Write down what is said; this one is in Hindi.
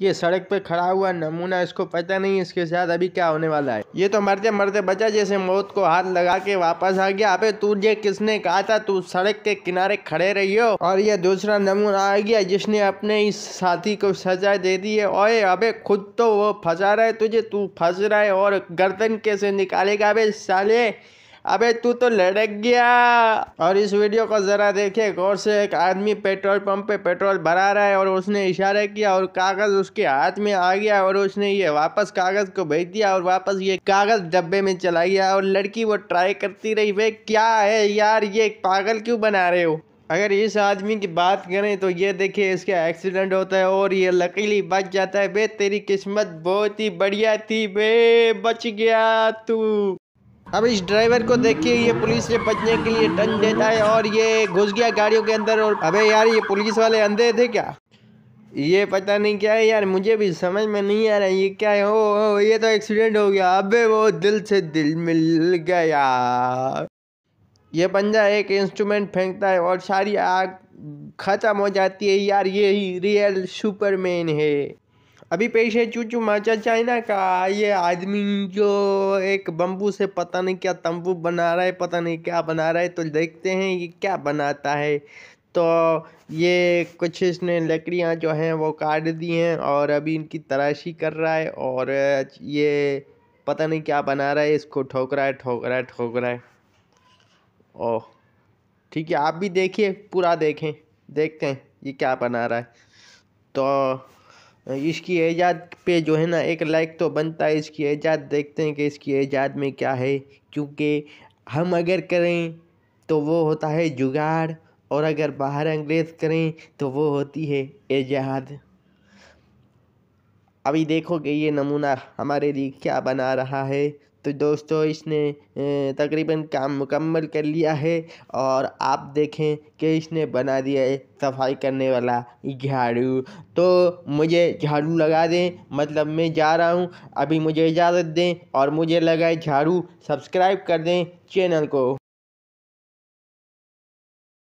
ये सड़क पे खड़ा हुआ नमूना, इसको पता नहीं इसके साथ अभी क्या होने वाला है। ये तो मरते मरते बचा, जैसे मौत को हाथ लगा के वापस आ गया। अबे तुझे किसने कहा था? तू सड़क के किनारे खड़े रहियो और ये दूसरा नमूना आ गया, जिसने अपने इस साथी को सजा दे दी है। ओए, अबे, खुद तो वो फंसा रहा है तुझे। तू फंस रहा है और गर्दन कैसे निकालेगा? अबे, साले अबे, तू तो लड़क गया। और इस वीडियो को ज़रा देखे, गौर से एक आदमी पेट्रोल पंप पे पेट्रोल भरा रहा है और उसने इशारा किया और कागज़ उसके हाथ में आ गया और उसने ये वापस कागज़ को भेज दिया और वापस ये कागज़ डब्बे में चला गया और लड़की वो ट्राई करती रही, वे क्या है यार, ये पागल क्यों बना रहे हो? अगर इस आदमी की बात करें तो ये देखिए इसका एक्सीडेंट होता है और ये लकीली बच जाता है। बे, तेरी किस्मत बहुत ही बढ़िया थी, बे, बच गया तू। अब इस ड्राइवर को देखिए ये पुलिस से बचने के लिए टन देता है और ये घुस गया गाड़ियों के अंदर और अबे यार ये पुलिस वाले अंधे थे क्या? ये पता नहीं क्या है यार मुझे भी समझ में नहीं आ रहा ये क्या है? ओ, ओ ये तो एक्सीडेंट हो गया। अबे वो दिल से दिल मिल गया। ये पंजा एक इंस्ट्रूमेंट फेंकता है और सारी आग खत्म हो जाती है। यार ये ही रियल सुपरमैन है। अभी पेश है चूचू माचा चाइना का। ये आदमी जो एक बम्बू से पता नहीं क्या तंबू बना रहा है, पता नहीं क्या बना रहा है तो देखते हैं ये क्या बनाता है। तो ये कुछ इसने लकड़ियाँ जो हैं वो काट दी हैं और अभी इनकी तराशी कर रहा है और ये पता नहीं क्या बना रहा है, इसको ठोक रहा है, ठोक रहा है, ठोक रहा है। ओह, ठीक है, आप भी देखिए, पूरा देखें, देखते हैं ये क्या बना रहा है। तो इसकी ऐजाद पे जो है ना एक लाइक तो बनता है, इसकी ऐजाद देखते हैं कि इसकी ऐजाद में क्या है। क्योंकि हम अगर करें तो वो होता है जुगाड़, और अगर बाहर अंग्रेज़ करें तो वो होती है एजाद। अभी देखोगे ये नमूना हमारे लिए क्या बना रहा है। तो दोस्तों, इसने तकरीबन काम मुकम्मल कर लिया है और आप देखें कि इसने बना दिया है सफ़ाई करने वाला झाड़ू। तो मुझे झाड़ू लगा दें मतलब मैं जा रहा हूँ। अभी मुझे इजाज़त दें और मुझे लगाए झाड़ू सब्सक्राइब कर दें चैनल को।